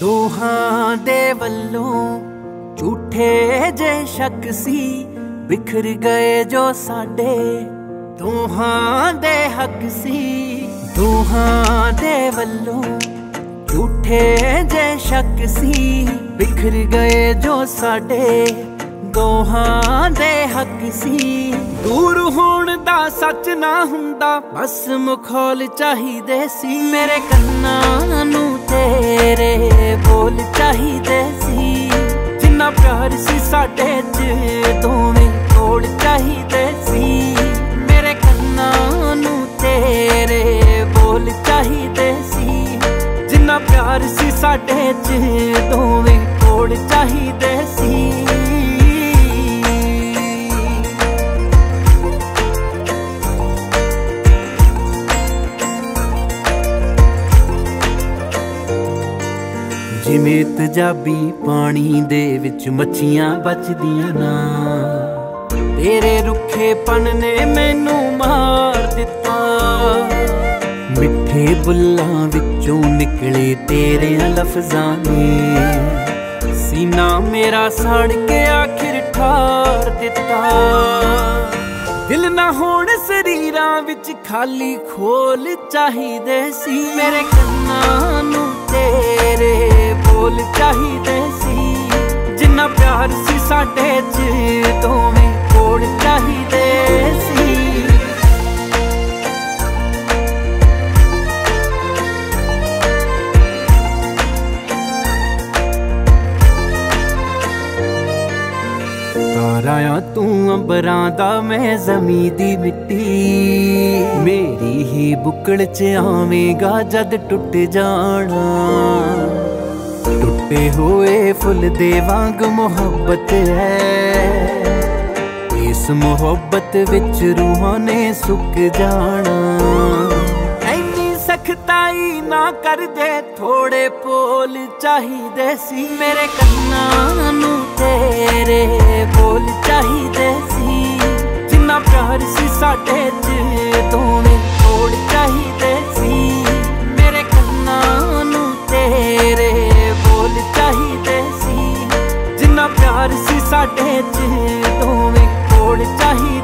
ਦੋਹਾਂ ਦੇ ਵੱਲੋਂ ਝੂਠੇ ਜੇ ਸ਼ੱਕ ਸੀ, ਬਿਖਰ ਗਏ ਜੋ ਸਾਡੇ ਦੋਹਾਂ ਦੇ ਹੱਕ ਸੀ। ਦੋਹਾਂ ਦੇ ਵੱਲੋਂ ਝੂਠੇ ਜੇ ਸ਼ੱਕ ਸੀ, ਬਿਖਰ ਗਏ ਜੋ ਸਾਡੇ ਦੋਹਾਂ ਦੇ ਹੱਕ ਸੀ। ਦੂਰ ਹੋ ਦਾ ਸੱਚ ਨਾ ਹੁੰਦਾ। ਬਸ ਮਖੌਲ ਚਾਹੀਦੇ ਸੀ। ਮੇਰੇ ਕੰਨਾਂ ਨੂੰ ਤੇਰੇ ਬੋਲ ਚਾਹੀਦੇ ਸੀ। ਜਿੰਨਾ ਪਿਆਰ ਸੀ ਸਾਡੇ ਚ ਦੋਵੇਂ ਕੋਲ ਚਾਹੀਦੇ ਸੀ। ਮੇਰੇ ਕੰਨਾਂ ਨੂੰ ਤੇਰੇ ਬੋਲ ਚਾਹੀਦੇ ਸੀ। ਜਿੰਨਾ ਪਿਆਰ ਸੀ ਸਾਡੇ ਚ ਦੋਵੇਂ ਕੋਲ ਚਾਹੀਦੇ ਸੀ। ਜਿਵੇਂ ਤਜਾਬੀ ਪਾਣੀ ਦੇ ਵਿੱਚ ਮੱਛੀਆਂ ਬਚਦੀਆਂ ਨਾ। ਤੇਰੇ ਰੁੱਖੇਪਨ ਨੇ ਮੈਨੂੰ ਮਾਰ ਦਿੱਤਾ। ਮਿੱਠੇ ਬੁੱਲਾਂ ਵਿੱਚੋਂ ਨਿਕਲੇ ਤੇਰੇ ਲਫ਼ਜ਼ਾਂ ਨੇ। ਸੀਨਾ ਮੇਰਾ ਸੜ ਕੇ ਆਖਿਰ ਠਾਰ ਦਿੱਤਾ। ਦਿਲ ਨਾ ਹੋਣ ਸਰੀਰਾਂ ਵਿੱਚ ਖਾਲੀ ਖੋਲ ਚਾਹੀਦੇ ਸੀ। ਮੇਰੇ ਕੰਨਾਂ ਨੂੰ ਤੇਰੇ ਚਾਹੀਦੇ ਸੀ। ਜਿੰਨਾ ਪਿਆਰ ਸੀ ਸਾਡੇ ਚ, ਦੋਵੇਂ ਕੋਲ ਚਾਹੀਦੇ ਸੀ। ਤਾਰਿਆਂ ਤੂੰ ਅੰਬਰਾਂ ਦਾ ਮੈਂ ਜ਼ਮੀਨ ਦੀ ਮਿੱਟੀ। ਮੇਰੀ ਹੀ ਬੁੱਕਲ ਚ ਆਵੇਂਗਾ ਜਦ ਟੁੱਟ ਜਾਣਾ। ਟੁੱਟੇ ਹੋਏ ਫੁੱਲ ਦੇ ਵਾਂਗ ਮੁਹੱਬਤ ਹੈ। ਇਸ ਮੁਹੱਬਤ ਵਿੱਚ ਰੂਹਾਂ ਨੇ ਸੁੱਕ ਜਾਣਾ। ਐਨੀ ਸਖਤਾਈ ਨਾ ਕਰਦੇ, ਥੋੜੇ ਪੋਲ ਚਾਹੀਦੇ ਸੀ। ਮੇਰੇ ਕੰਨਾਂ ਨੂੰ ਤੇਰੇ ਬੋਲ ਚਾਹੀਦੇ ਸੀ। ਜਿੰਨਾ ਪਿਆਰ ਸੀ ਸਾਡੇ ਚ ਸਾਡੇ ਚ ਦੋਵੇਂ ਕੋਲ ਚਾਹੀ